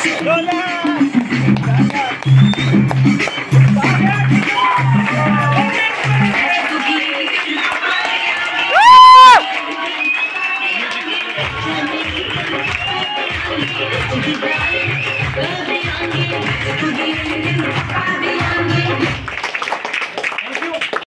¡Hola!